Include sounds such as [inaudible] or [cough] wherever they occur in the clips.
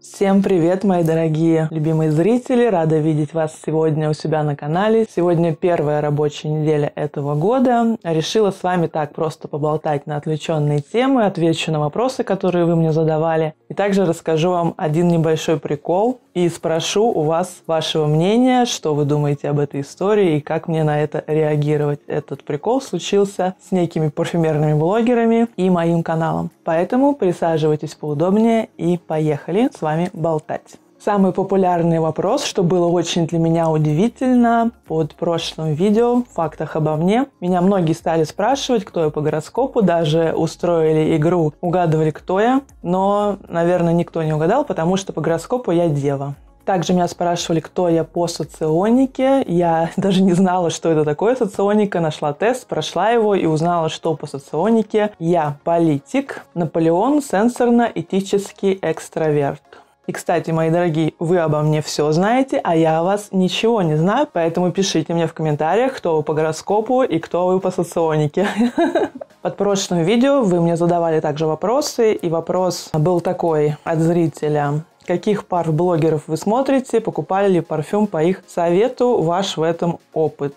Всем привет, мои дорогие любимые зрители! Рада видеть вас сегодня у себя на канале. Сегодня первая рабочая неделя этого года. Решила с вами так просто поболтать на отвлеченные темы, отвечу на вопросы, которые вы мне задавали. И также расскажу вам один небольшой прикол и спрошу у вас вашего мнения, что вы думаете об этой истории и как мне на это реагировать. Этот прикол случился с некими парфюмерными блогерами и моим каналом. Поэтому присаживайтесь поудобнее и поехали с вами вами болтать. Самый популярный вопрос, что было очень для меня удивительно, под прошлым видео в «Фактах обо мне». Меня многие стали спрашивать, кто я по гороскопу, даже устроили игру «Угадывали, кто я», но, наверное, никто не угадал, потому что по гороскопу я дева. Также меня спрашивали, кто я по соционике. Я [laughs] даже не знала, что это такое соционика. Нашла тест, прошла его и узнала, что по соционике я политик, Наполеон, сенсорно-этический экстраверт. И, кстати, мои дорогие, вы обо мне все знаете, а я о вас ничего не знаю, поэтому пишите мне в комментариях, кто вы по гороскопу и кто вы по соционике. [laughs] Под прошлым видео вы мне задавали также вопросы, и вопрос был такой от зрителя. Каких пар блогеров вы смотрите, покупали ли парфюм по их совету, ваш в этом опыт?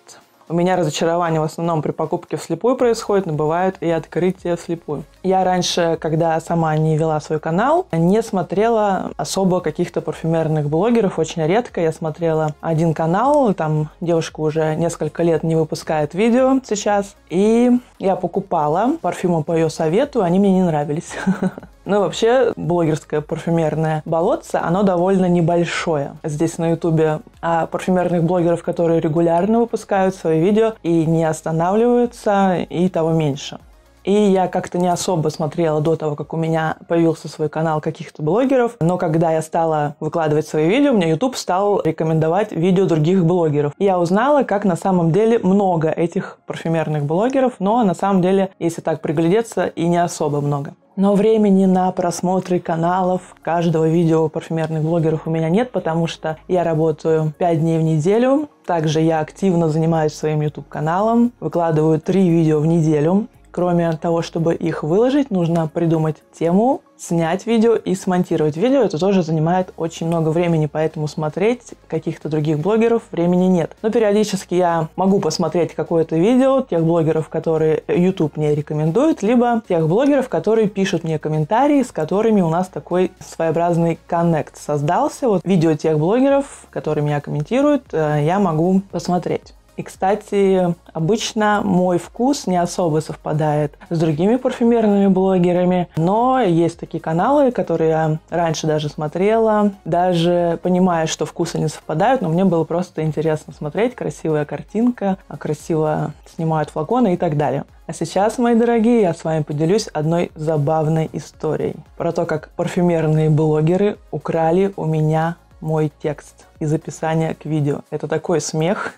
У меня разочарование в основном при покупке вслепую происходит, но бывают и открытия вслепую. Я раньше, когда сама не вела свой канал, не смотрела особо каких-то парфюмерных блогеров, очень редко. Я смотрела один канал, там девушка уже несколько лет не выпускает видео сейчас, и я покупала парфюмы по ее совету, они мне не нравились. [laughs] Ну, вообще, блогерское парфюмерное болотце, оно довольно небольшое здесь на Ютубе. А парфюмерных блогеров, которые регулярно выпускают свои видео и не останавливаются, и того меньше. И я как-то не особо смотрела до того, как у меня появился свой канал каких-то блогеров. Но когда я стала выкладывать свои видео, мне YouTube стал рекомендовать видео других блогеров. И я узнала, как на самом деле много этих парфюмерных блогеров, но на самом деле, если так приглядеться, и не особо много. Но времени на просмотры каналов каждого видео парфюмерных блогеров у меня нет, потому что я работаю 5 дней в неделю. Также я активно занимаюсь своим YouTube-каналом, выкладываю 3 видео в неделю. Кроме того, чтобы их выложить, нужно придумать тему, снять видео и смонтировать видео. Это тоже занимает очень много времени, поэтому смотреть каких-то других блогеров времени нет. Но периодически я могу посмотреть какое-то видео тех блогеров, которые YouTube мне рекомендует, либо тех блогеров, которые пишут мне комментарии, с которыми у нас такой своеобразный коннект создался. Вот видео тех блогеров, которые меня комментируют, э, я могу посмотреть. И, кстати, обычно мой вкус не особо совпадает с другими парфюмерными блогерами, но есть такие каналы, которые я раньше даже смотрела, даже понимая, что вкусы не совпадают, но мне было просто интересно смотреть, красивая картинка, красиво снимают флаконы и так далее. А сейчас, мои дорогие, я с вами поделюсь одной забавной историей про то, как парфюмерные блогеры украли у меня мой текст из описания к видео. Это такой смех.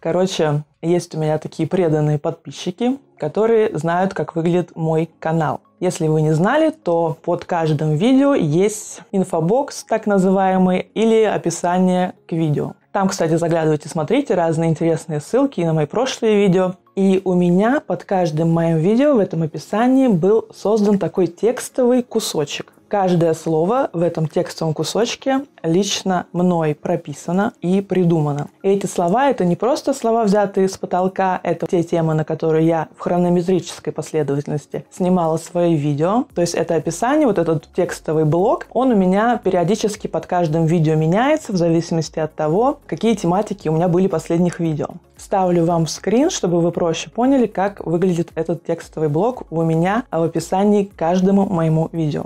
Короче, есть у меня такие преданные подписчики, которые знают, как выглядит мой канал. Если вы не знали, то под каждым видео есть инфобокс, так называемый, или описание к видео. Там, кстати, заглядывайте, смотрите разные интересные ссылки на мои прошлые видео. И у меня под каждым моим видео в этом описании был создан такой текстовый кусочек. Каждое слово в этом текстовом кусочке лично мной прописано и придумано. Эти слова — это не просто слова, взятые с потолка, это те темы, на которые я в хронометрической последовательности снимала свои видео. То есть это описание, вот этот текстовый блок, он у меня периодически под каждым видео меняется в зависимости от того, какие тематики у меня были последних видео. Ставлю вам скрин, чтобы вы проще поняли, как выглядит этот текстовый блок у меня в описании к каждому моему видео.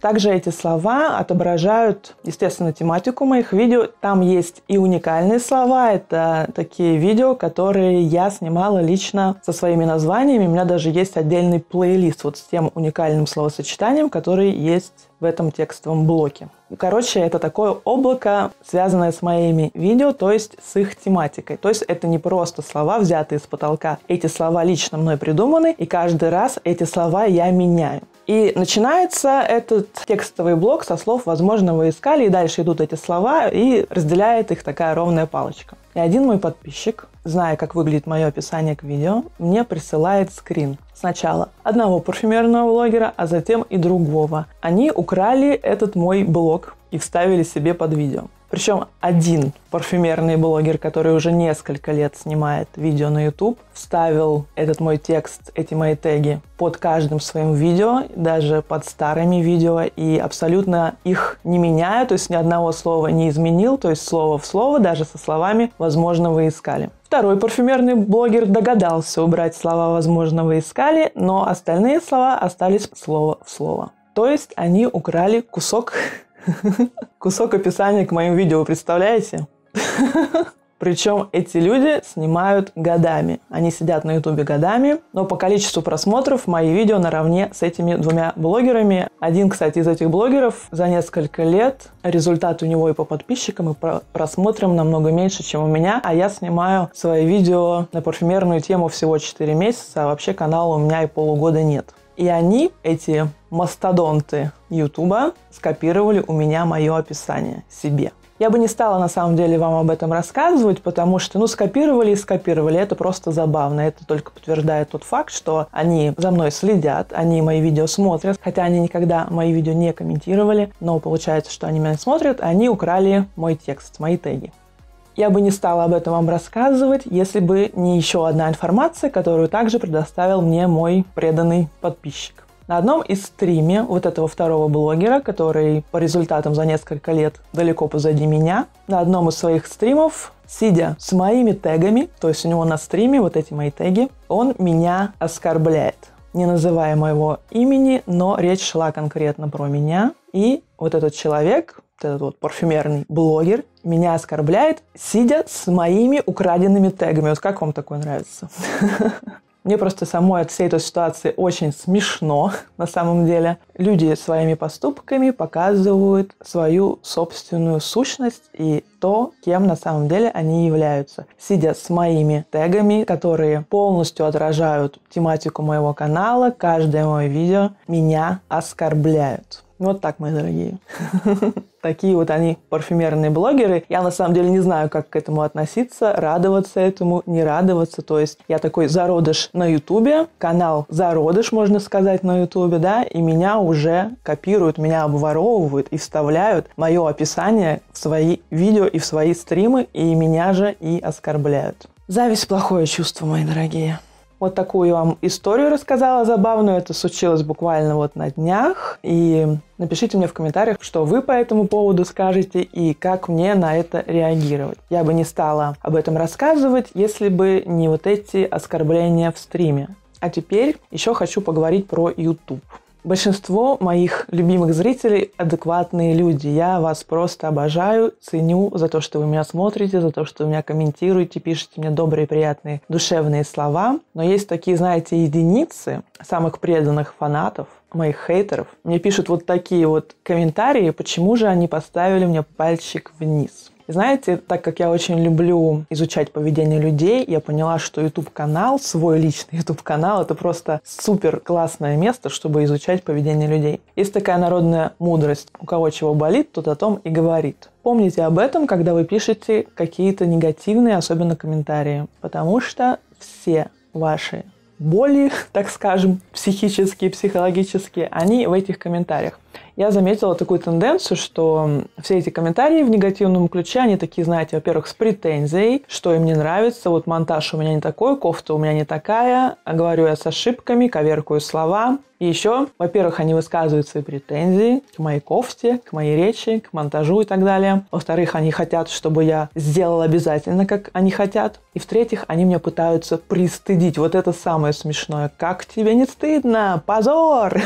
Также эти слова отображают, естественно, тематику моих видео. Там есть и уникальные слова. Это такие видео, которые я снимала лично со своими названиями. У меня даже есть отдельный плейлист вот с тем уникальным словосочетанием, который есть в этом текстовом блоке. Короче, это такое облако, связанное с моими видео, то есть с их тематикой. То есть это не просто слова, взятые с потолка. Эти слова лично мной придуманы, и каждый раз эти слова я меняю. И начинается этот текстовый блок со слов «возможно, вы искали», и дальше идут эти слова, и разделяет их такая ровная палочка. И один мой подписчик, зная, как выглядит мое описание к видео, мне присылает скрин. Сначала одного парфюмерного блогера, а затем и другого. Они украли этот мой блог и вставили себе под видео. Причем один парфюмерный блогер, который уже несколько лет снимает видео на YouTube, вставил этот мой текст, эти мои теги под каждым своим видео, даже под старыми видео, и абсолютно их не меняя, то есть ни одного слова не изменил, то есть слово в слово, даже со словами «возможно, вы искали». Второй парфюмерный блогер догадался убрать слова «возможно, вы искали», но остальные слова остались слово в слово. То есть они украли кусок [laughs] [laughs] Кусок описания к моим видео, представляете? [laughs] Причем эти люди снимают годами. Они сидят на ютубе годами, но по количеству просмотров мои видео наравне с этими двумя блогерами. Один, кстати, из этих блогеров за несколько лет результат у него и по подписчикам, и по просмотрам намного меньше, чем у меня. А я снимаю свои видео на парфюмерную тему всего 4 месяца, а вообще канала у меня и полугода нет. И они, эти мастодонты Ютуба, скопировали у меня мое описание себе. Я бы не стала на самом деле вам об этом рассказывать, потому что, ну, скопировали и скопировали. Это просто забавно. Это только подтверждает тот факт, что они за мной следят, они мои видео смотрят, хотя они никогда мои видео не комментировали, но получается, что они меня смотрят, они украли мой текст, мои теги. Я бы не стала об этом вам рассказывать, если бы не еще одна информация, которую также предоставил мне мой преданный подписчик. На одном из стриме вот этого второго блогера, который по результатам за несколько лет далеко позади меня, на одном из своих стримов, сидя с моими тегами, то есть у него на стриме вот эти мои теги, он меня оскорбляет не называя моего имени, но речь шла конкретно про меня. И вот этот человек, вот этот вот парфюмерный блогер, меня оскорбляет, сидя с моими украденными тегами. Вот как вам такое нравится? [laughs] Мне просто самой от всей этой ситуации очень смешно, [laughs] на самом деле. Люди своими поступками показывают свою собственную сущность и то, кем на самом деле они являются. Сидя с моими тегами, которые полностью отражают тематику моего канала, каждое мое видео меня оскорбляют. Вот так, мои дорогие. [laughs] Такие вот они парфюмерные блогеры. Я на самом деле не знаю, как к этому относиться, радоваться этому, не радоваться. То есть я такой зародыш на Ютубе, канал зародыш, можно сказать, на Ютубе, да, и меня уже копируют, меня обворовывают и вставляют мое описание в свои видео и в свои стримы, и меня же и оскорбляют. Зависть – плохое чувство, мои дорогие. Вот такую вам историю рассказала забавную. Это случилось буквально вот на днях. И напишите мне в комментариях, что вы по этому поводу скажете и как мне на это реагировать. Я бы не стала об этом рассказывать, если бы не вот эти оскорбления в стриме. А теперь еще хочу поговорить про YouTube. Большинство моих любимых зрителей адекватные люди. Я вас просто обожаю, ценю за то, что вы меня смотрите, за то, что вы меня комментируете, пишете мне добрые, приятные, душевные слова. Но есть такие, знаете, единицы самых преданных фанатов, моих хейтеров. Мне пишут вот такие вот комментарии, почему же они поставили мне пальчик вниз. Знаете, так как я очень люблю изучать поведение людей, я поняла, что YouTube-канал, свой личный [laughs] YouTube-канал, это просто супер классное место, чтобы изучать поведение людей. Есть такая народная мудрость. У кого чего болит, тот о том и говорит. Помните об этом, когда вы пишете какие-то негативные, особенно комментарии, потому что все ваши боли, [laughs] так скажем, психические, психологические, они в этих комментариях я заметила такую тенденцию, что все эти комментарии в негативном ключе, они такие, знаете, во-первых, с претензией, что им не нравится, вот монтаж у меня не такой, кофта у меня не такая, а говорю я с ошибками, коверкую слова. И еще, во-первых, они высказывают свои претензии к моей кофте, к моей речи, к монтажу и так далее. Во-вторых, они хотят, чтобы я сделал обязательно, как они хотят. И в-третьих, они меня пытаются пристыдить. Вот это самое смешное. Как тебе не стыдно? Позор!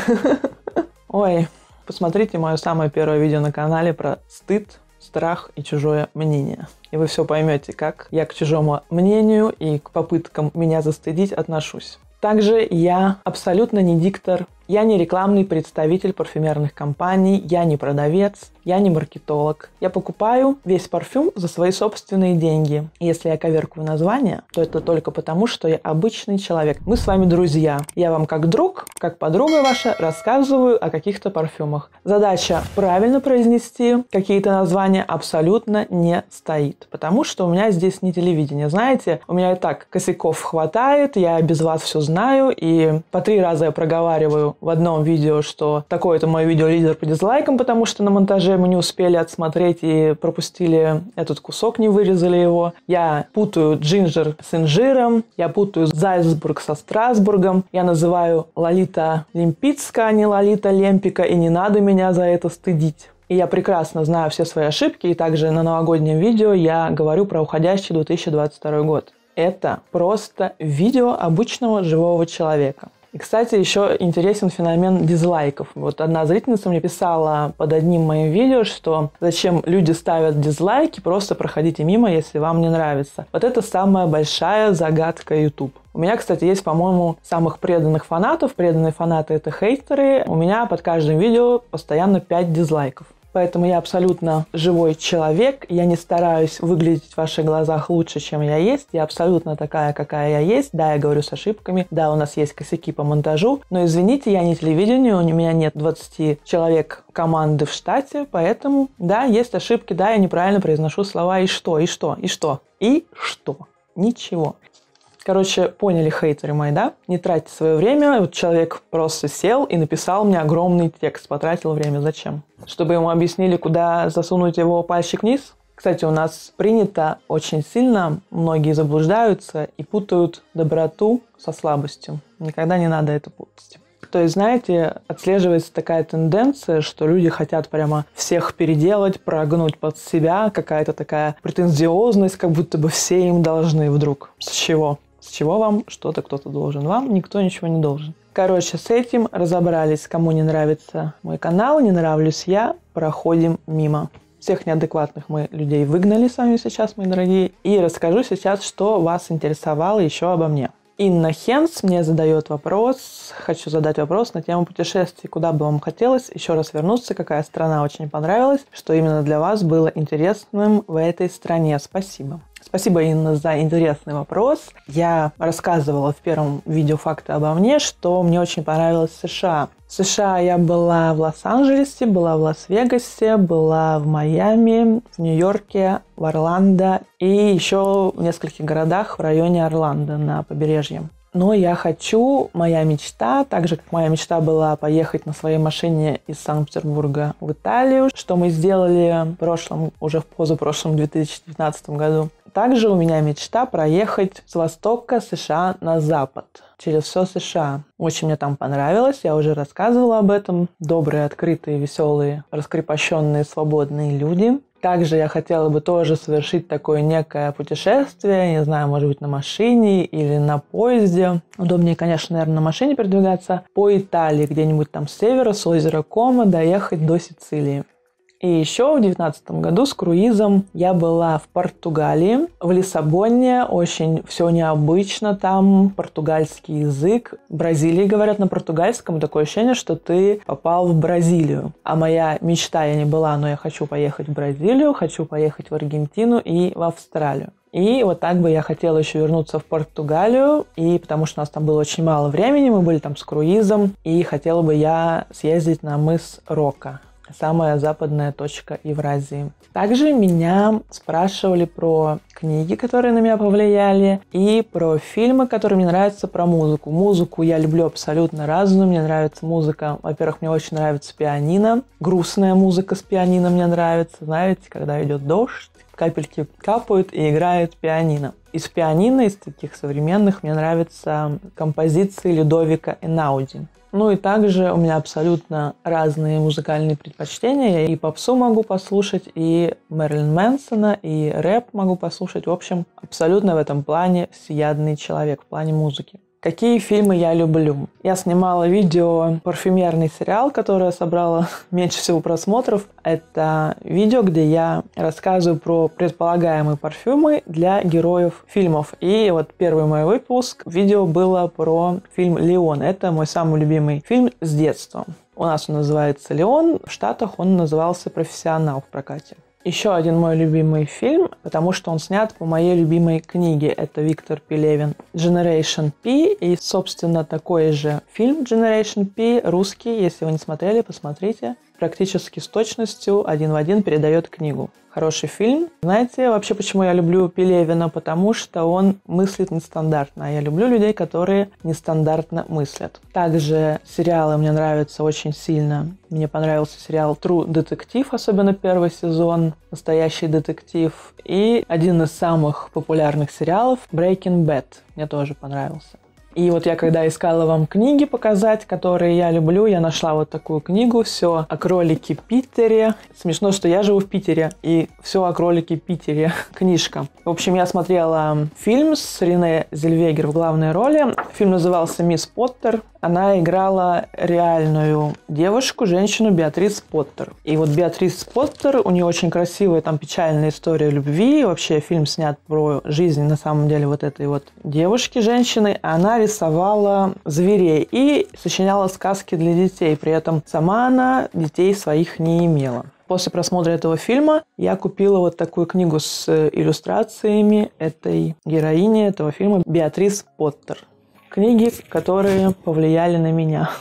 [laughs] Ой, Посмотрите мое самое первое видео на канале про стыд, страх и чужое мнение. И вы все поймете, как я к чужому мнению и к попыткам меня застыдить отношусь. Также я абсолютно не диктор, я не рекламный представитель парфюмерных компаний, я не продавец, я не маркетолог. Я покупаю весь парфюм за свои собственные деньги. Если я коверкую название, то это только потому, что я обычный человек. Мы с вами друзья. Я вам как друг, как подруга ваша рассказываю о каких-то парфюмах. Задача правильно произнести какие-то названия абсолютно не стоит. Потому что у меня здесь не телевидение. Знаете, у меня и так косяков хватает, я без вас все знаю, и по три раза я проговариваю в одном видео, что такое-то мое видео лидер по дизлайкам, потому что на монтаже мы не успели отсмотреть и пропустили этот кусок, не вырезали его. Я путаю джинджер с инжиром, я путаю Зальцбург со Страсбургом, я называю Лолита Лимпицка, а не Лолита Лемпика, и не надо меня за это стыдить. И я прекрасно знаю все свои ошибки, и также на новогоднем видео я говорю про уходящий 2022 год. Это просто видео обычного живого человека. И, кстати, еще интересен феномен дизлайков. Вот одна зрительница мне писала под одним моим видео, что зачем люди ставят дизлайки, просто проходите мимо, если вам не нравится. Вот это самая большая загадка YouTube. У меня, кстати, есть, по-моему, самых преданных фанатов. Преданные фанаты — это хейтеры. У меня под каждым видео постоянно 5 дизлайков. Поэтому я абсолютно живой человек. Я не стараюсь выглядеть в ваших глазах лучше, чем я есть. Я абсолютно такая, какая я есть. Да, я говорю с ошибками. Да, у нас есть косяки по монтажу. Но извините, я не телевидение, у меня нет 20 человек команды в штате. Поэтому, да, есть ошибки. Да, я неправильно произношу слова. И что? И что? И что? И что? Ничего. Короче, поняли хейтеры мои, да? Не тратьте свое время. Вот человек просто сел и написал мне огромный текст. Потратил время. Зачем? Чтобы ему объяснили, куда засунуть его пальчик вниз? Кстати, у нас принято очень сильно, многие заблуждаются и путают доброту со слабостью. Никогда не надо это путать. То есть, знаете, отслеживается такая тенденция, что люди хотят прямо всех переделать, прогнуть под себя, какая-то такая претензиозность, как будто бы все им должны вдруг. С чего? С чего вам что-то кто-то должен? Вам никто ничего не должен. Короче, с этим разобрались. Кому не нравится мой канал, не нравлюсь я, проходим мимо. Всех неадекватных мы людей выгнали с вами сейчас, мои дорогие. И расскажу сейчас, что вас интересовало еще обо мне. Инна Хенс мне задает вопрос, хочу задать вопрос на тему путешествий. Куда бы вам хотелось еще раз вернуться, какая страна очень понравилась, что именно для вас было интересным в этой стране. Спасибо. Спасибо, Инна, за интересный вопрос. Я рассказывала в первом видео факты обо мне, что мне очень понравилось США. В США я была в Лос-Анджелесе, была в Лас-Вегасе, была в Майами, в Нью-Йорке, в Орландо и еще в нескольких городах в районе Орландо на побережье. Но я хочу, моя мечта, так же как моя мечта была поехать на своей машине из Санкт-Петербурга в Италию, что мы сделали в прошлом, уже в позапрошлом 2019 году. Также у меня мечта проехать с востока США на запад, через все США. Очень мне там понравилось, я уже рассказывала об этом. Добрые, открытые, веселые, раскрепощенные, свободные люди. Также я хотела бы тоже совершить такое некое путешествие, не знаю, может быть, на машине или на поезде. Удобнее, конечно, наверное, на машине передвигаться по Италии, где-нибудь там с севера, с озера Кома, доехать до Сицилии. И еще в 2019 году с круизом я была в Португалии, в Лиссабоне. Очень все необычно там, португальский язык. В Бразилии говорят на португальском. Такое ощущение, что ты попал в Бразилию. А моя мечта, я не была, но я хочу поехать в Бразилию, хочу поехать в Аргентину и в Австралию. И вот так бы я хотела еще вернуться в Португалию, и потому что у нас там было очень мало времени, мы были там с круизом, и хотела бы я съездить на мыс Рока самая западная точка Евразии. Также меня спрашивали про книги, которые на меня повлияли, и про фильмы, которые мне нравятся, про музыку. Музыку я люблю абсолютно разную. Мне нравится музыка. Во-первых, мне очень нравится пианино. Грустная музыка с пианино мне нравится. Знаете, когда идет дождь, капельки капают и играет пианино. Из пианино, из таких современных, мне нравятся композиции Людовика Энауди. Ну и также у меня абсолютно разные музыкальные предпочтения. Я и попсу могу послушать, и Мэрилин Мэнсона, и рэп могу послушать. В общем, абсолютно в этом плане всеядный человек, в плане музыки. Какие фильмы я люблю? Я снимала видео парфюмерный сериал, которое собрало [laughs] меньше всего просмотров. Это видео, где я рассказываю про предполагаемые парфюмы для героев фильмов. И вот первый мой выпуск видео было про фильм «Леон». Это мой самый любимый фильм с детства. У нас он называется «Леон», в Штатах он назывался «Профессионал» в прокате. Еще один мой любимый фильм, потому что он снят по моей любимой книге. Это Виктор Пелевин «Generation P». И, собственно, такой же фильм «Generation P» русский. Если вы не смотрели, посмотрите. Практически с точностью один в один передает книгу хороший фильм. Знаете, вообще почему я люблю Пелевина? Потому что он мыслит нестандартно. А я люблю людей, которые нестандартно мыслят. Также сериалы мне нравятся очень сильно. Мне понравился сериал True Detective, особенно первый сезон, настоящий детектив. И один из самых популярных сериалов Breaking Bad мне тоже понравился. И вот я когда искала вам книги показать, которые я люблю, я нашла вот такую книгу «Все о кролике Питере». Смешно, что я живу в Питере, и «Все о кролике Питере» книжка. В общем, я смотрела фильм с Рене Зельвегер в главной роли. Фильм назывался «Мисс Поттер». Она играла реальную девушку, женщину Беатрис Поттер. И вот Беатрис Поттер, у нее очень красивая там печальная история любви. Вообще фильм снят про жизнь на самом деле вот этой вот девушки, женщины. Она рисовала зверей и сочиняла сказки для детей. При этом сама она детей своих не имела. После просмотра этого фильма я купила вот такую книгу с иллюстрациями этой героини этого фильма Беатрис Поттер. Книги, которые повлияли на меня.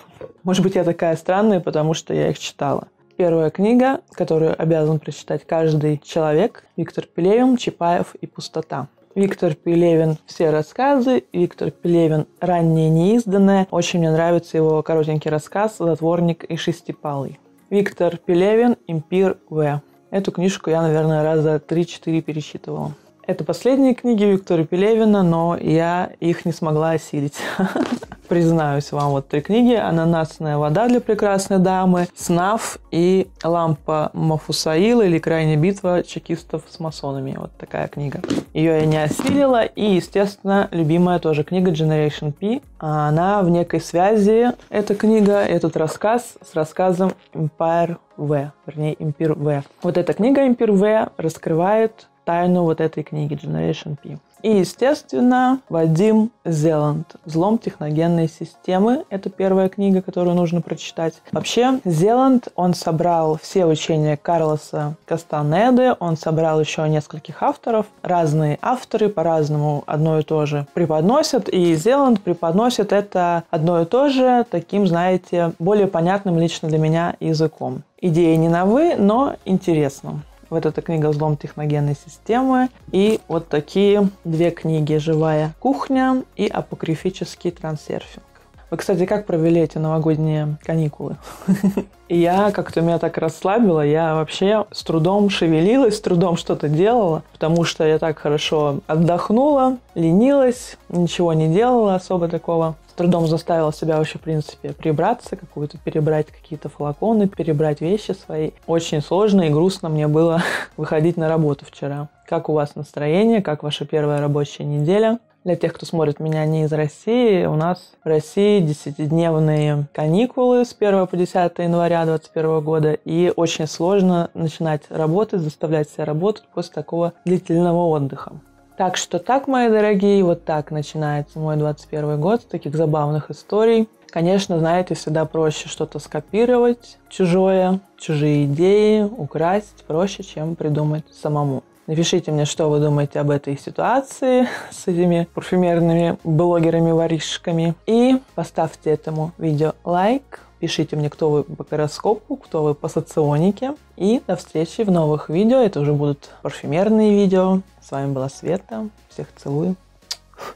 Может быть, я такая странная, потому что я их читала. Первая книга, которую обязан прочитать каждый человек, Виктор Пелевин, Чапаев и пустота. Виктор Пелевин «Все рассказы», Виктор Пелевин «Раннее неизданное». Очень мне нравится его коротенький рассказ «Затворник и шестипалый». Виктор Пелевин «Импир В». Эту книжку я, наверное, раза 3-4 перечитывала. Это последние книги Виктора Пелевина, но я их не смогла осилить. [laughs] Признаюсь вам, вот три книги. «Ананасная вода для прекрасной дамы», «Снав» и «Лампа Мафусаила» или «Крайняя битва чекистов с масонами». Вот такая книга. Ее я не осилила. И, естественно, любимая тоже книга Generation P. Она в некой связи, эта книга, этот рассказ с рассказом Empire V, вернее, Импир В. Вот эта книга Импир В раскрывает тайну вот этой книги Generation P. И, естественно, Вадим Зеланд «Взлом техногенной системы». Это первая книга, которую нужно прочитать. Вообще, Зеланд, он собрал все учения Карлоса Кастанеды, он собрал еще нескольких авторов. Разные авторы по-разному одно и то же преподносят, и Зеланд преподносит это одно и то же таким, знаете, более понятным лично для меня языком. Идея не новы, но интересно. Вот эта книга «Взлом техногенной системы». И вот такие две книги «Живая кухня» и «Апокрифический трансерфинг». Вы, кстати, как провели эти новогодние каникулы? [laughs] Я как-то меня так расслабила, я вообще с трудом шевелилась, с трудом что-то делала, потому что я так хорошо отдохнула, ленилась, ничего не делала особо такого с трудом заставила себя вообще, в принципе, прибраться, какую-то перебрать какие-то флаконы, перебрать вещи свои. Очень сложно и грустно мне было [laughs] выходить на работу вчера. Как у вас настроение? Как ваша первая рабочая неделя? Для тех, кто смотрит меня не из России, у нас в России десятидневные каникулы с 1 по 10 января 2021 года, и очень сложно начинать работать, заставлять себя работать после такого длительного отдыха. Так что так, мои дорогие, вот так начинается мой 21 год, таких забавных историй. Конечно, знаете, всегда проще что-то скопировать чужое, чужие идеи, украсть проще, чем придумать самому. Напишите мне, что вы думаете об этой ситуации [laughs] с этими парфюмерными блогерами-воришками. И поставьте этому видео лайк, Пишите мне, кто вы по гороскопу, кто вы по соционике. И до встречи в новых видео. Это уже будут парфюмерные видео. С вами была Света. Всех целую.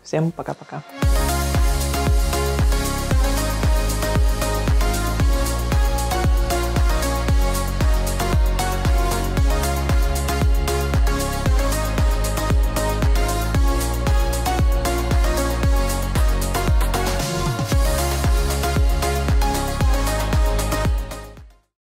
Всем пока-пока.